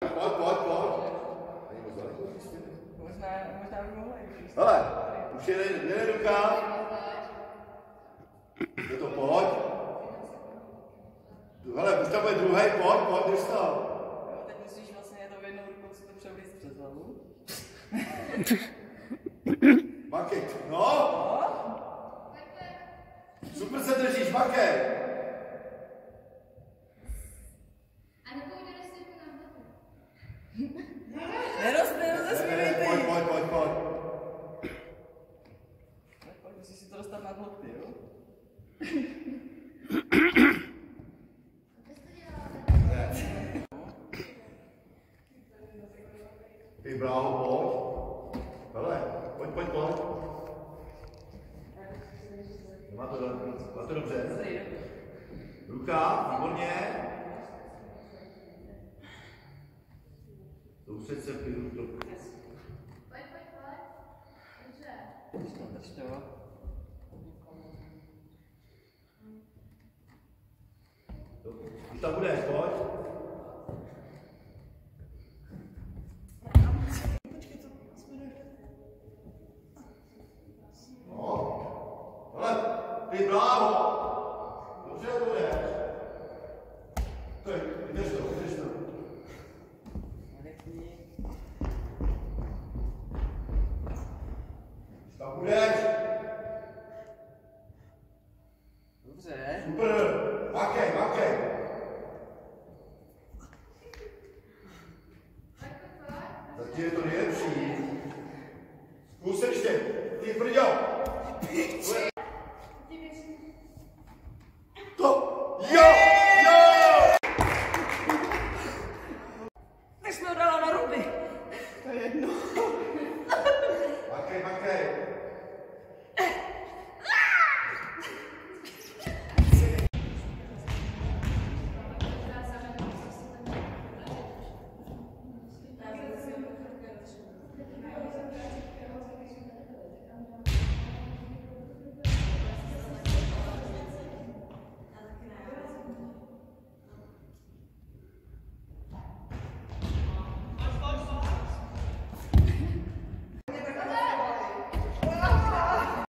Pojď, pojď, pojď. Možná, možná by mohla jít. Hele, už je jeden ruka. Je to pojď. Hele, už tam bude druhý, pojď, pojď, jdeš tam. Jo, teď musíš vlastně to v jednou rukou si to převlíct přes hlavu. Makej, no. Super se držíš, makej. Ty brávo, pojď. Hele, pojď, pojď, pojď. Má to, má to dobře. Ruka, výborně. Soustřed se v to. Pojď, pojď, pojď. Dobře. Když to budeš, pojď. No. Hele, ty brávo. Dobře to budeš. Ty, jdeš to, jdeš to. Tam budeš. Dobře. Super. Makej, makej. Pojď, pojď, pojď. Zatím je to nejlepší. Zkus ještě. Ty je